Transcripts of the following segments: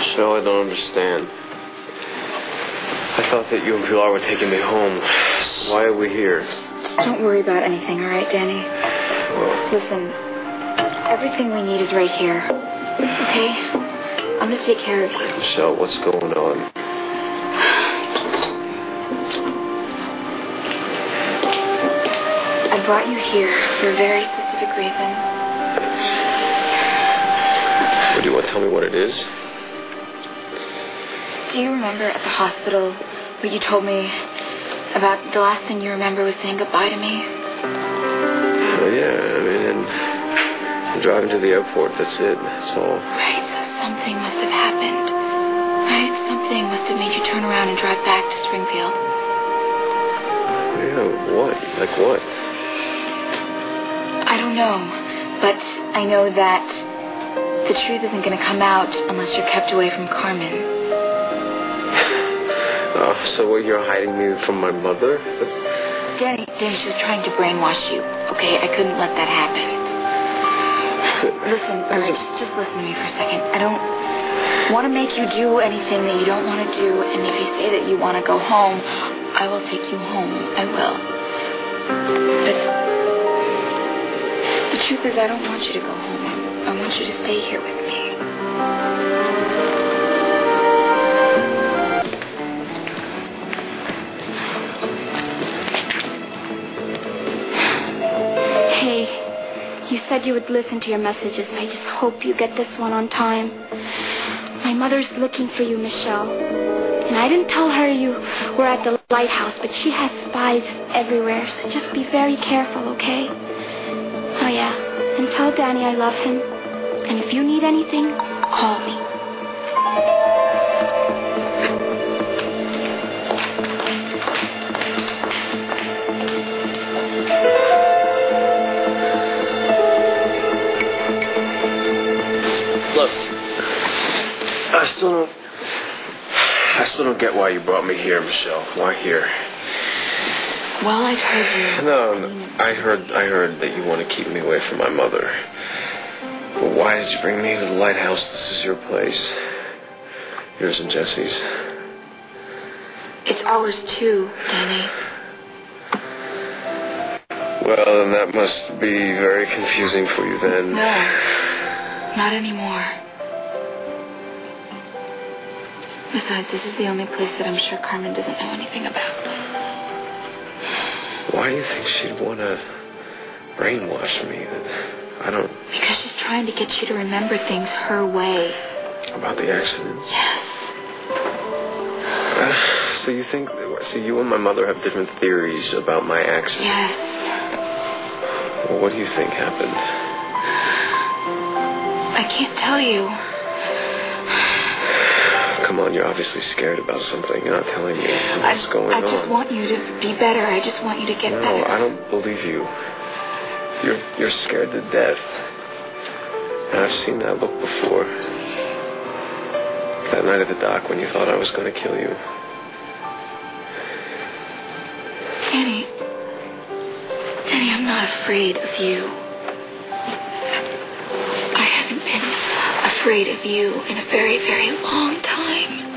Michelle, I don't understand. I thought that you and Pilar were taking me home. Why are we here? Just don't worry about anything, all right, Danny? Well, Listen, everything we need is right here. Okay? I'm gonna take care of you. Michelle, what's going on? I brought you here for a very specific reason. What, do you want to tell me what it is? Do you remember at the hospital what you told me about the last thing you remember was saying goodbye to me? Oh, yeah, I mean, and driving to the airport. That's it. That's all. Right, so something must have happened. Right? Something must have made you turn around and drive back to Springfield. Yeah, what? Like what? I don't know, but I know that the truth isn't going to come out unless you're kept away from Carmen. So what, you're hiding me from my mother? That's... Danny, Danny, she was trying to brainwash you. Okay, I couldn't let that happen. Listen, just just listen to me for a second. I don't want to make you do anything that you don't want to do, and if you say that you want to go home, I will take you home. I will. But the truth is, I don't want you to go home. I want you to stay here with me. Said you would listen to your messages. I just hope you get this one on time. My mother's looking for you, Michelle. And I didn't tell her you were at the lighthouse, but she has spies everywhere, so just be very careful, okay? Oh, yeah. And tell Danny I love him. And if you need anything, call me. Look, I still don't. I still don't get why you brought me here, Michelle. Why here? Well, I told you. No, no, I heard. I heard that you want to keep me away from my mother. But why did you bring me to the lighthouse? This is your place. Yours and Jesse's. It's ours too, Danny. Well, then that must be very confusing for you then. No, not anymore. Besides, this is the only place that I'm sure Carmen doesn't know anything about. Why do you think she'd want to brainwash me? I don't. Because she's trying to get you to remember things her way. About the accident. Yes. Uh, so you think? So you and my mother have different theories about my accident. Yes. Well, what do you think happened? I can't tell you. Come on, you're obviously scared about something. You're not telling me I, what's going on. I on. just want you to be better. I just want you to get no, better. I don't believe you. You're you're scared to death. And I've seen that look before. That night at the dock when you thought I was going to kill you. Danny. Danny, I'm not afraid of you. Afraid of you in a very, very long time.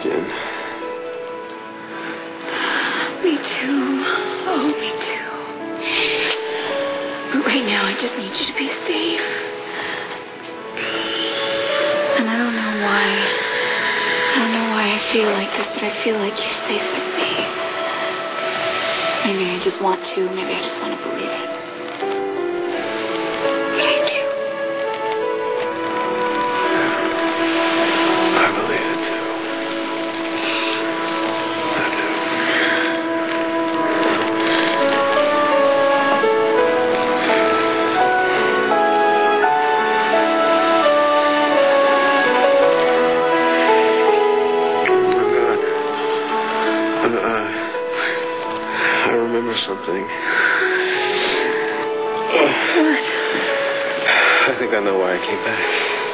Again. Me too. Oh, me too. But right now, I just need you to be safe. And I don't know why. I don't know why I feel like this, but I feel like you're safe with me. Maybe I just want to. Maybe I just want to believe it. Something. What? I think I know why I came back.